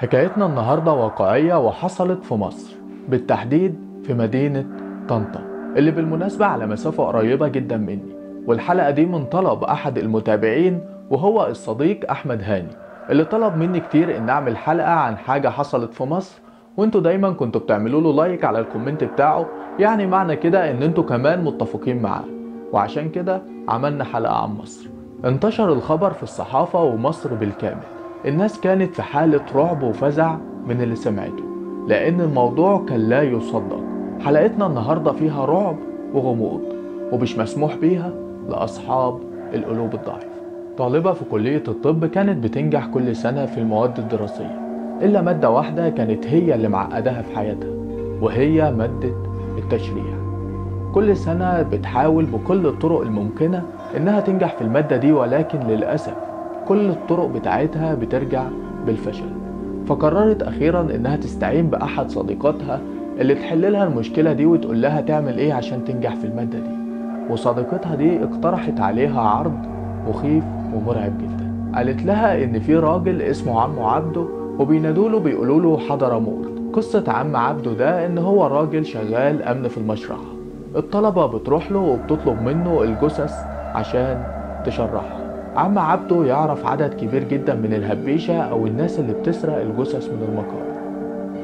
حكايتنا النهاردة واقعية وحصلت في مصر بالتحديد في مدينة طنطا اللي بالمناسبة على مسافة قريبة جدا مني والحلقة دي من طلب أحد المتابعين وهو الصديق أحمد هاني اللي طلب مني كتير إن أعمل حلقة عن حاجة حصلت في مصر وانتوا دايما كنتوا بتعملوا له like على ال comment بتاعه يعني معنى كده إن أنتوا كمان متفقين معاه. وعشان كده عملنا حلقة عن مصر. انتشر الخبر في الصحافة ومصر بالكامل. الناس كانت في حالة رعب وفزع من اللي سمعته لأن الموضوع كان لا يصدق. حلقتنا النهاردة فيها رعب وغموض ومش مسموح بيها لأصحاب القلوب الضعيفة. طالبة في كلية الطب كانت بتنجح كل سنة في المواد الدراسية إلا مادة واحدة كانت هي اللي معقدها في حياتها وهي مادة التشريح كل سنة بتحاول بكل الطرق الممكنة إنها تنجح في المادة دي ولكن للأسف كل الطرق بتاعتها بترجع بالفشل. فقررت أخيرا إنها تستعين بأحد صديقاتها اللي تحل لها المشكلة دي وتقول لها تعمل إيه عشان تنجح في المادة دي. وصديقتها دي اقترحت عليها عرض مخيف ومرعب جدا. قالت لها إن في راجل اسمه عمو عبده وبينادوله بيقولوا له حضرموت قصة عم عبده ده إن هو راجل شغال أمن في المشرحة الطلبة بتروح له وبتطلب منه الجثث عشان تشرحها عم عبده يعرف عدد كبير جدا من الهبيشة أو الناس اللي بتسرق الجثث من المقابر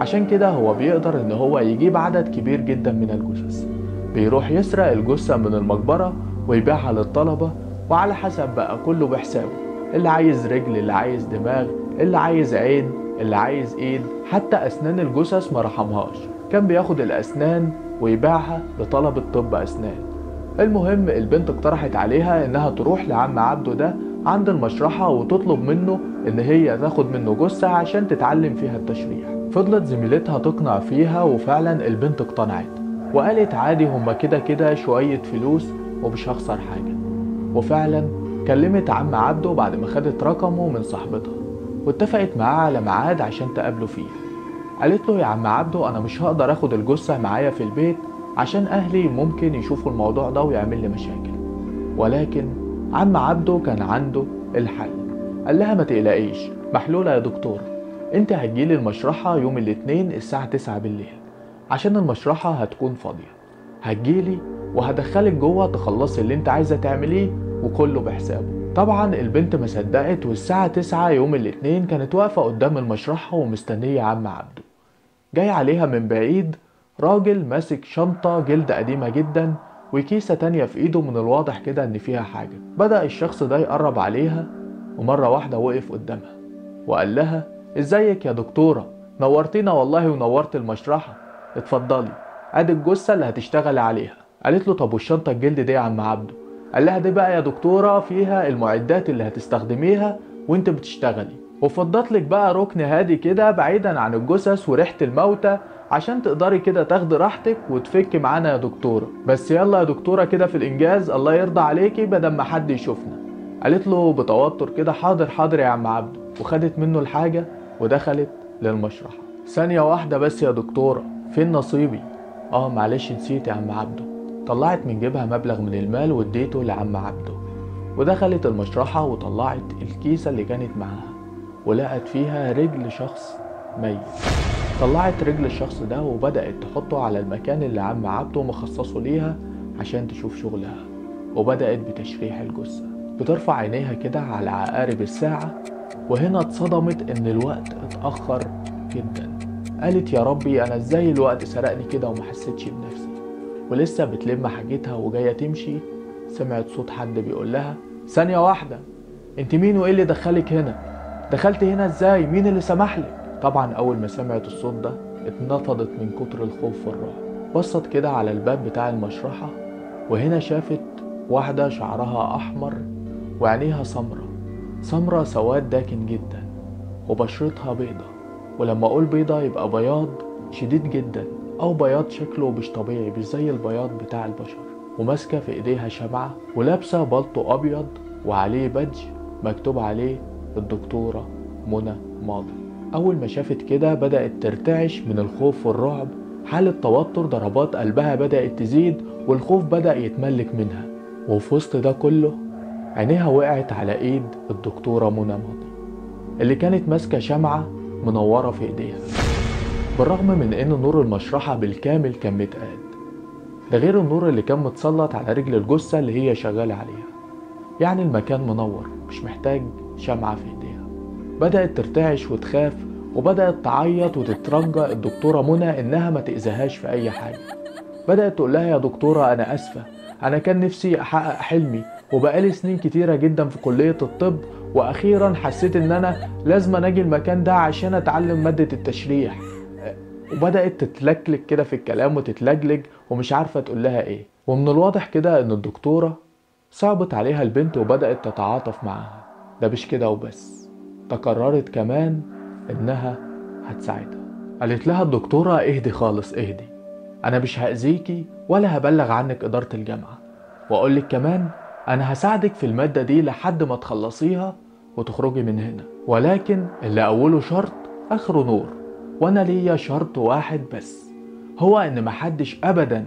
عشان كده هو بيقدر إن هو يجيب عدد كبير جدا من الجثث. بيروح يسرق الجثة من المقبرة ويبيعها للطلبة وعلى حسب بقى كله بحسابه. اللي عايز رجل اللي عايز دماغ اللي عايز عين اللي عايز إيد حتى أسنان الجثث ما رحمهاش. كان بياخد الأسنان ويبيعها لطلبة طب أسنان. المهم البنت اقترحت عليها إنها تروح لعم عبده ده عند المشرحة وتطلب منه إن هي تاخد منه جثة عشان تتعلم فيها التشريح. فضلت زميلتها تقنع فيها وفعلا البنت اقتنعت وقالت عادي هما كده كده شوية فلوس ومش هخسر حاجة. وفعلا كلمت عم عبده بعد ما خدت رقمه من صاحبتها واتفقت معاه على ميعاد عشان تقابله فيه قالت له يا عم عبده أنا مش هقدر آخد الجثة معايا في البيت عشان أهلي ممكن يشوفوا الموضوع ده ويعمل لي مشاكل. ولكن عم عبده كان عنده الحل. قال لها ما تقلقيش محلولة يا دكتور. أنت هتجيلي المشرحة يوم الاثنين الساعة 9 بالليل. عشان المشرحة هتكون فاضية. هتجيلي وهدخلك جوه تخلصي اللي أنت عايزة تعمليه وكله بحسابه. طبعا البنت ما صدقت والساعة 9 يوم الاثنين كانت واقفة قدام المشرحة ومستنية عم عبده. جاي عليها من بعيد راجل ماسك شنطة جلد قديمة جدا وكيسة تانية في إيده من الواضح كده إن فيها حاجة. بدأ الشخص ده يقرب عليها ومرة واحدة وقف قدامها وقال لها إزيك يا دكتورة؟ نورتينا والله ونورت المشرحة. اتفضلي. أدي الجثة اللي هتشتغلي عليها. قالت له طب والشنطة الجلد دي يا عم عبده؟ قال لها دي بقى يا دكتورة فيها المعدات اللي هتستخدميها وأنت بتشتغلي. وفضت لك بقى ركن هادي كده بعيدا عن الجثث وريحة الموتى عشان تقدري كده تاخدي راحتك وتفكي معانا يا دكتورة. بس يلا يا دكتورة كده في الإنجاز الله يرضى عليكي بدل ما حد يشوفنا. قالت له بتوتر كده حاضر حاضر يا عم عبده وخدت منه الحاجة ودخلت للمشرحة. ثانية واحدة بس يا دكتورة. فين نصيبي؟ آه معلش نسيت يا عم عبده. طلعت من جيبها مبلغ من المال واديته لعم عبده. ودخلت المشرحة وطلعت الكيسة اللي كانت معاها. ولقت فيها رجل شخص ميت. طلعت رجل الشخص ده وبدأت تحطه على المكان اللي عم عبده مخصصه ليها عشان تشوف شغلها وبدأت بتشريح الجثة. بترفع عينيها كده على عقارب الساعة وهنا اتصدمت إن الوقت اتأخر جدا. قالت يا ربي أنا إزاي الوقت سرقني كده وما حسيتش بنفسي؟ ولسه بتلم حاجتها وجاية تمشي. سمعت صوت حد بيقول لها ثانية واحدة أنت مين وإيه اللي دخلك هنا؟ دخلت هنا إزاي؟ مين اللي سمح لك؟ طبعا أول ما سمعت الصوت ده اتنفضت من كتر الخوف والرعب بصت كده على الباب بتاع المشرحة وهنا شافت واحدة شعرها أحمر وعينيها سمرة سمرة سواد داكن جدا وبشرتها بيضة ولما أقول بيضة يبقى بياض شديد جدا أو بياض شكله مش طبيعي مش زي البياض بتاع البشر. وماسكة في إيديها شمعة ولابسة بلطو أبيض وعليه بادج مكتوب عليه الدكتورة منى ماضي. أول ما شافت كده بدأت ترتعش من الخوف والرعب. حالة توتر ضربات قلبها بدأت تزيد والخوف بدأ يتملك منها. وفي وسط ده كله عينيها وقعت على إيد الدكتورة منى ماضي اللي كانت ماسكة شمعة منورة في إيديها. بالرغم من إن نور المشرحة بالكامل كان متقاد ده غير النور اللي كان متسلط على رجل الجثة اللي هي شغالة عليها. يعني المكان منور مش محتاج شمعة في إيديها. بدأت ترتعش وتخاف وبدأت تعيط وتترجى الدكتورة منى إنها ما تأذيهاش في أي حاجة. بدأت تقول لها يا دكتورة أنا آسفة. أنا كان نفسي أحقق حلمي وبقالي سنين كتيرة جدا في كلية الطب وأخيرا حسيت إن أنا لازم أجي المكان ده عشان أتعلم مادة التشريح. وبدأت تتلكلك كده في الكلام وتتلجلج ومش عارفة تقول لها إيه. ومن الواضح كده إن الدكتورة صعبت عليها البنت وبدأت تتعاطف معاها. ده مش كده وبس. تقررت كمان إنها هتساعدها. قالت لها الدكتورة اهدي خالص اهدي. أنا مش هأذيكي ولا هبلغ عنك إدارة الجامعة. وأقولك كمان أنا هساعدك في المادة دي لحد ما تخلصيها وتخرجي من هنا. ولكن اللي أوله شرط آخره نور. وأنا ليا شرط واحد بس. هو إن محدش أبدا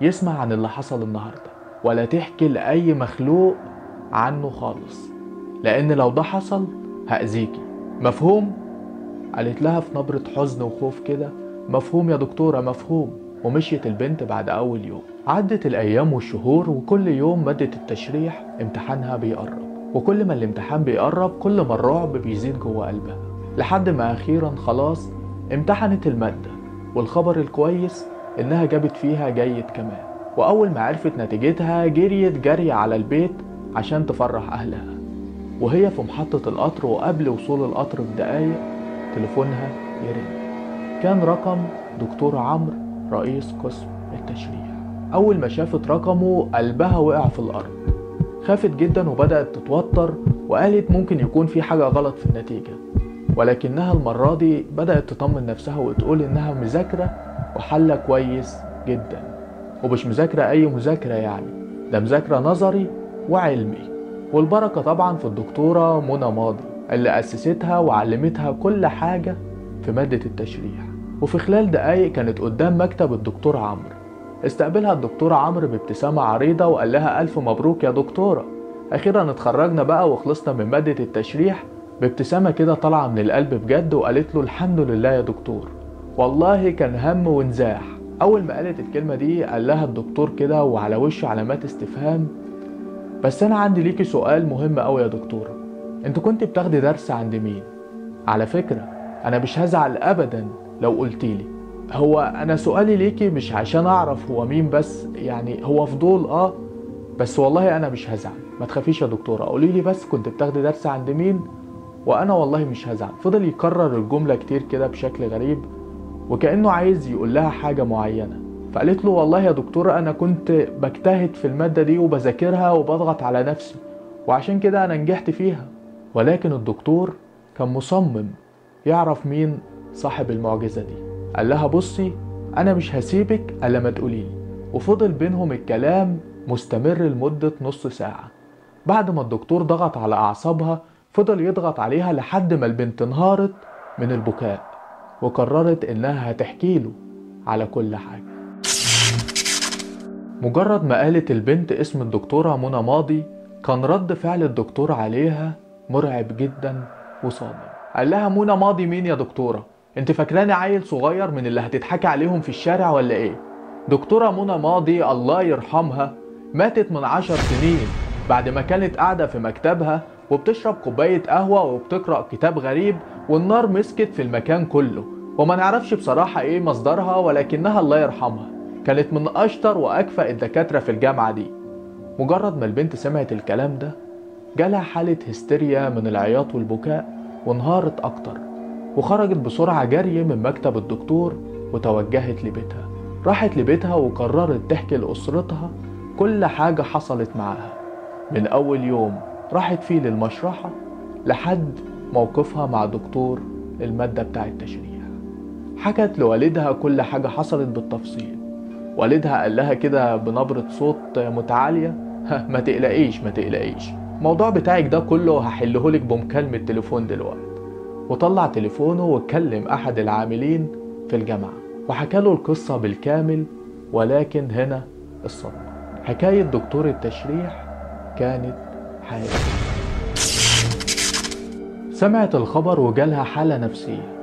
يسمع عن اللي حصل النهاردة ولا تحكي لأي مخلوق عنه خالص. لأن لو ده حصل هأذيكي مفهوم؟ قالت لها في نبرة حزن وخوف كده مفهوم يا دكتورة مفهوم. ومشيت البنت بعد أول يوم. عدت الأيام والشهور وكل يوم مادة التشريح امتحانها بيقرب. وكل ما الامتحان بيقرب كل ما الرعب بيزيد جوه قلبها. لحد ما أخيرا خلاص امتحنت المادة. والخبر الكويس إنها جابت فيها جيد كمان. وأول ما عرفت نتيجتها جريت جري على البيت عشان تفرح أهلها. وهي في محطة القطر وقبل وصول القطر بدقايق تليفونها يرن. كان رقم دكتور عمرو رئيس قسم التشريح. أول ما شافت رقمه قلبها وقع في الأرض. خافت جدا وبدأت تتوتر وقالت ممكن يكون في حاجة غلط في النتيجة. ولكنها المرة دي بدأت تطمن نفسها وتقول إنها مذاكرة وحلة كويس جدا. ومش مذاكرة أي مذاكرة يعني ده مذاكرة نظري وعلمي. والبركة طبعا في الدكتورة منى ماضي اللي أسستها وعلمتها كل حاجة في مادة التشريح. وفي خلال دقايق كانت قدام مكتب الدكتور عمرو. استقبلها الدكتور عمرو بابتسامة عريضة وقال لها ألف مبروك يا دكتورة. أخيرا اتخرجنا بقى وخلصنا من مادة التشريح. بابتسامة كده طالعة من القلب بجد وقالت له الحمد لله يا دكتور. والله كان هم ونزاح. أول ما قالت الكلمة دي قال لها الدكتور كده وعلى وشه علامات استفهام بس أنا عندي ليكي سؤال مهم أوي يا دكتورة أنت كنت بتاخدي درس عند مين؟ على فكرة أنا مش هزعل أبدا لو قلتيلي هو أنا سؤالي ليكي مش عشان أعرف هو مين بس يعني هو فضول أه بس والله أنا مش هزعل. ما تخافيش يا دكتورة قولي لي بس كنت بتاخدي درس عند مين؟ وأنا والله مش هزعل. فضل يكرر الجملة كتير كده بشكل غريب وكأنه عايز يقول لها حاجة معينة. فقالت له والله يا دكتورة أنا كنت بجتهد في المادة دي وبذاكرها وبضغط على نفسي وعشان كده أنا نجحت فيها. ولكن الدكتور كان مصمم يعرف مين صاحب المعجزة دي. قال لها بصي أنا مش هسيبك إلا ما تقوليلي وفضل بينهم الكلام مستمر لمدة نص ساعة. بعد ما الدكتور ضغط على أعصابها فضل يضغط عليها لحد ما البنت انهارت من البكاء وقررت إنها هتحكي له على كل حاجة. مجرد ما قالت البنت اسم الدكتورة منى ماضي كان رد فعل الدكتور عليها مرعب جدا وصادم. قال لها منى ماضي مين يا دكتورة؟ انت فاكراني عيل صغير من اللي هتضحكي عليهم في الشارع ولا إيه؟ دكتورة منى ماضي الله يرحمها ماتت من عشر سنين بعد ما كانت قاعدة في مكتبها وبتشرب كوباية قهوة وبتقرأ كتاب غريب والنار مسكت في المكان كله. وما نعرفش بصراحة إيه مصدرها ولكنها الله يرحمها. كانت من أشطر وأكفأ الدكاترة في الجامعة دي. مجرد ما البنت سمعت الكلام ده جالها حالة هستيريا من العياط والبكاء وانهارت أكتر وخرجت بسرعة جري من مكتب الدكتور وتوجهت لبيتها. راحت لبيتها وقررت تحكي لأسرتها كل حاجة حصلت معاها. من أول يوم راحت فيه للمشرحة لحد موقفها مع دكتور المادة بتاع التشريح حكت لوالدها كل حاجة حصلت بالتفصيل. والدها قال لها كده بنبرة صوت متعالية ما تقلقيش ما تقلقيش. الموضوع بتاعك ده كله هحلهولك بمكالمة تليفون دلوقتي. وطلع تليفونه وكلم أحد العاملين في الجامعة وحكى له القصة بالكامل ولكن هنا الصدمة. حكاية دكتور التشريح كانت حقيقية سمعت الخبر وجالها حالة نفسية.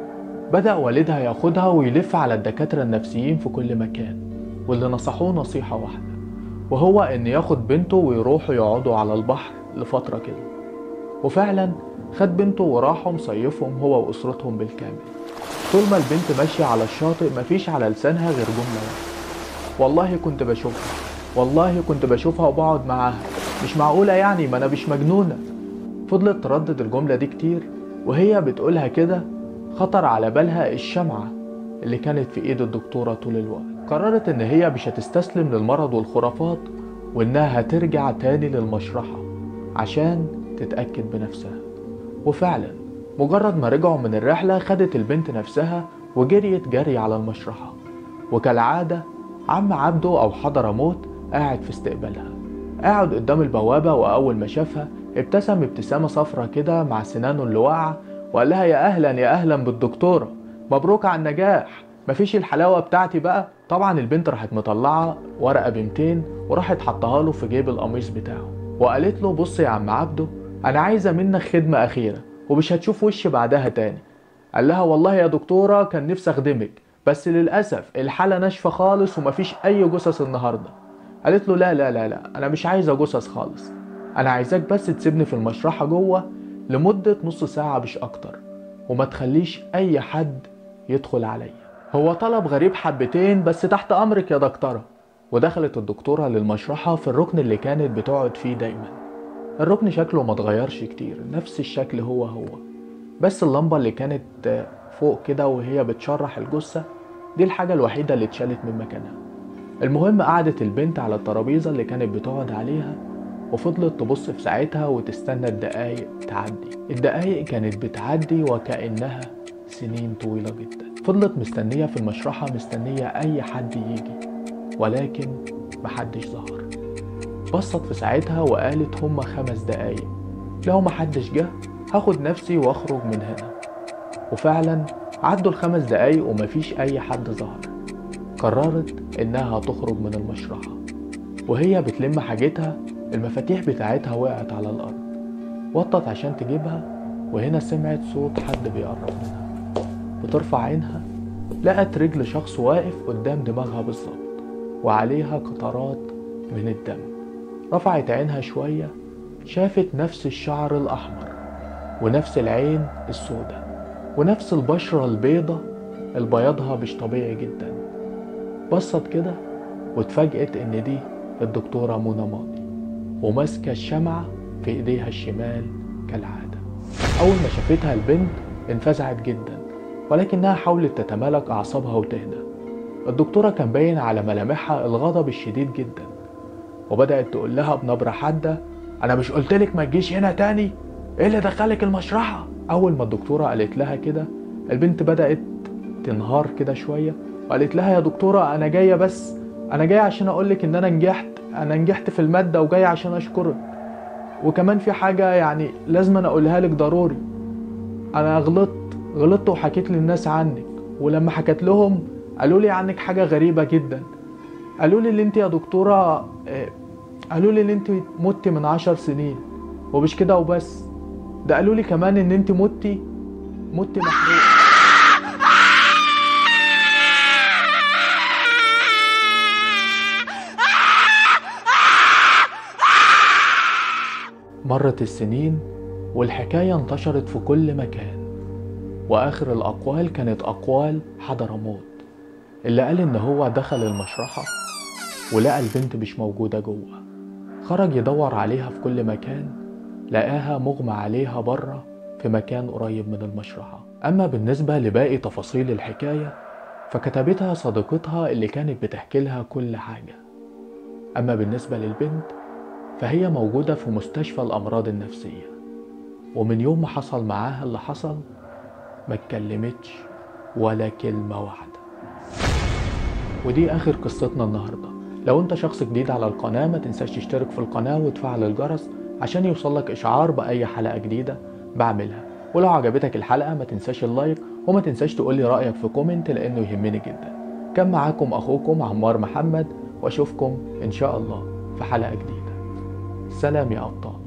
بدأ والدها ياخدها ويلف على الدكاترة النفسيين في كل مكان. واللي نصحوه نصيحة واحدة وهو إن ياخد بنته ويروحوا يقعدوا على البحر لفترة كده. وفعلا خد بنته وراحوا مصيفهم هو وأسرتهم بالكامل. طول ما البنت ماشية على الشاطئ مفيش على لسانها غير جملة واحدة. والله كنت بشوفها والله كنت بشوفها وبقعد معاها. مش معقولة يعني؟ ما أنا مش مجنونة. فضلت تردد الجملة دي كتير وهي بتقولها كده خطر على بالها الشمعة اللي كانت في إيد الدكتورة طول الوقت. قررت إن هي مش هتستسلم للمرض والخرافات وإنها هترجع تاني للمشرحة عشان تتأكد بنفسها. وفعلا مجرد ما رجعوا من الرحلة خدت البنت نفسها وجريت جري على المشرحة. وكالعادة عم عبده أو حضرموت قاعد في استقبالها. قاعد قدام البوابة وأول ما شافها ابتسم ابتسامة صفرة كده مع سنانه اللي واقعة وقال لها يا أهلا يا أهلا بالدكتورة. مبروك على النجاح. مفيش الحلاوة بتاعتي بقى؟ طبعا البنت راحت مطلعة ورقة ب 200 وراحت حطها له في جيب القميص بتاعه وقالت له بص يا عم عبده أنا عايزة منك خدمة أخيرة ومش هتشوف وشي بعدها تاني. قال لها والله يا دكتورة كان نفسي أخدمك بس للأسف الحالة ناشفة خالص ومفيش أي جثث النهاردة. قالت له لا لا لا لا أنا مش عايزة جثث خالص. أنا عايزاك بس تسيبني في المشرحة جوه لمدة نص ساعة مش أكتر وما تخليش أي حد يدخل عليا. هو طلب غريب حبتين بس تحت أمرك يا دكتورة. ودخلت الدكتورة للمشرحة في الركن اللي كانت بتقعد فيه دايما. الركن شكله ما اتغيرش كتير نفس الشكل هو هو. بس اللمبة اللي كانت فوق كده وهي بتشرح الجثة دي الحاجة الوحيدة اللي اتشالت من مكانها. المهم قعدت البنت على الترابيزة اللي كانت بتقعد عليها وفضلت تبص في ساعتها وتستنى الدقايق تعدي. الدقايق كانت بتعدي وكأنها سنين طويلة جدا. فضلت مستنية في المشرحة مستنية أي حد يجي. ولكن محدش ظهر. بصت في ساعتها وقالت هما خمس دقايق. لو محدش جه هاخد نفسي وأخرج من هنا. وفعلا عدوا الخمس دقايق ومفيش أي حد ظهر. قررت إنها تخرج من المشرحة. وهي بتلم حاجتها المفاتيح بتاعتها وقعت على الأرض. وطت عشان تجيبها وهنا سمعت صوت حد بيقرب منها. بترفع عينها. لقت رجل شخص واقف قدام دماغها بالظبط وعليها قطرات من الدم. رفعت عينها شوية شافت نفس الشعر الأحمر ونفس العين السوداء ونفس البشرة البيضة البياضها مش طبيعي جدا. بصت كده واتفاجئت إن دي الدكتورة منى ماضي وماسكة الشمعة في إيديها الشمال كالعادة. أول ما شافتها البنت انفزعت جدا ولكنها حاولت تتمالك أعصابها وتهدى الدكتورة كان باين على ملامحها الغضب الشديد جدا وبدأت تقول لها بنبرة حادة أنا مش قلتلك ما تجيش هنا تاني؟ إيه اللي دخلك المشرحة؟ أول ما الدكتورة قالت لها كده البنت بدأت تنهار كده شوية وقالت لها يا دكتورة أنا جاية بس أنا جاية عشان أقولك إن أنا نجحت أنا نجحت في المادة وجاية عشان أشكرك وكمان في حاجة يعني لازم أنا أقولها لك ضروري أنا غلطت غلطت وحكيت للناس عنك ولما حكيت لهم قالوا لي عنك حاجة غريبة جدا. قالوا لي اللي انت يا دكتورة قالوا لي ان انت مت من عشر سنين ومش كده وبس. ده قالوا لي كمان إن انت متي مت محروق. مرت السنين والحكاية انتشرت في كل مكان. وآخر الأقوال كانت أقوال حضرموت اللي قال إن هو دخل المشرحة ولقى البنت مش موجودة جوه. خرج يدور عليها في كل مكان لقاها مغمى عليها بره في مكان قريب من المشرحة. أما بالنسبة لباقي تفاصيل الحكاية فكتبتها صديقتها اللي كانت بتحكي لها كل حاجة. أما بالنسبة للبنت فهي موجودة في مستشفى الأمراض النفسية. ومن يوم ما حصل معاها اللي حصل ما اتكلمتش ولا كلمة واحدة. ودي آخر قصتنا النهاردة. لو أنت شخص جديد على القناة ما تنساش تشترك في القناة وتفعل الجرس عشان يوصلك إشعار بأي حلقة جديدة بعملها. ولو عجبتك الحلقة ما تنساش ال like وما تنساش تقولي رأيك في comment لأنه يهمني جدا. كان معاكم أخوكم عمار محمد وأشوفكم إن شاء الله في حلقة جديدة. سلام يا أبطال.